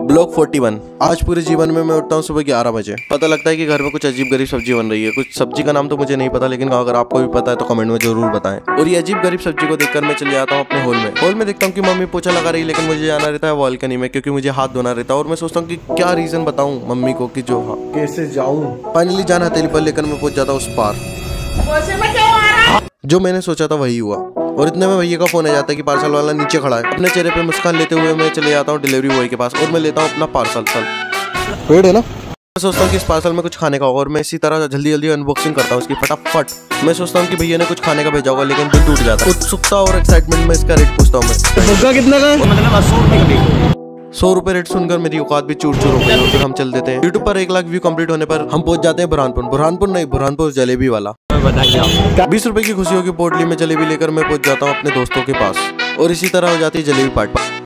Block 41 आज पूरे जीवन में मैं उठता हूँ सुबह ग्यारह बजे। पता लगता है कि घर में कुछ अजीब गरीब सब्ज़ी बन रही है। कुछ सब्ज़ी का नाम तो मुझे नहीं पता लेकिन अगर आपको भी पता है तो कमेंट में ज़रूर बताएँ। और ये अजीब गरीब सब्ज़ी को देखकर मैं चले जाता हूँ अपने हॉल में। हॉल में देखता हूँ कि मम्मी पोछा लगा रही है लेकिन मुझे जाना रहता है बालकनी में क्योंकि मुझे हाथ धोना रहता है। और मैं सोचता हूँ कि क्या रीजन बताऊँ मम्मी को कि जो हाँ। कैसे जाऊँ? फाइनली जान हथेली पर लेकर मैं पहुँच जाता हूँ उस पार। जो मैंने सोचा था वही हुआ। और इतने में भैया का फ़ोन आ जाता है कि पार्सल वाला नीचे खड़ा है। अपने चेहरे पे मुस्कान लेते हुए मैं चले जाता हूँ डिलीवरी बॉय के पास और मैं लेता हूँ अपना पार्सल सल पेड़ है ना? मैं सोचता हूँ कि इस पार्सल में कुछ खाने का होगा और मैं इसी तरह जल्दी जल्दी अनबॉक्सिंग करता हूँ इसकी फटाफट। मैं सोचता हूँ कि भैया ने कुछ खाने का भेजा होगा लेकिन दिल टूट जाता है। उत्सुकता और एक्साइटमेंट में इसका रेट पूछता हूँ मैं। कितना का मतलब सौ रुपए रेट सुनकर मेरी औकात भी चूर चूर हो गई और फिर हम चल देते हैं। यूट्यूब पर एक लाख व्यू कंप्लीट होने पर हम पहुँच जाते हैं बुरहानपुर। बुरहानपुर नहीं बुरहानपुर जलेबी वाला। बीस रुपए की खुशियों की पोटली में जलेबी लेकर मैं पहुँच जाता हूँ अपने दोस्तों के पास, और इसी तरह हो जाती है जलेबी पार्टी।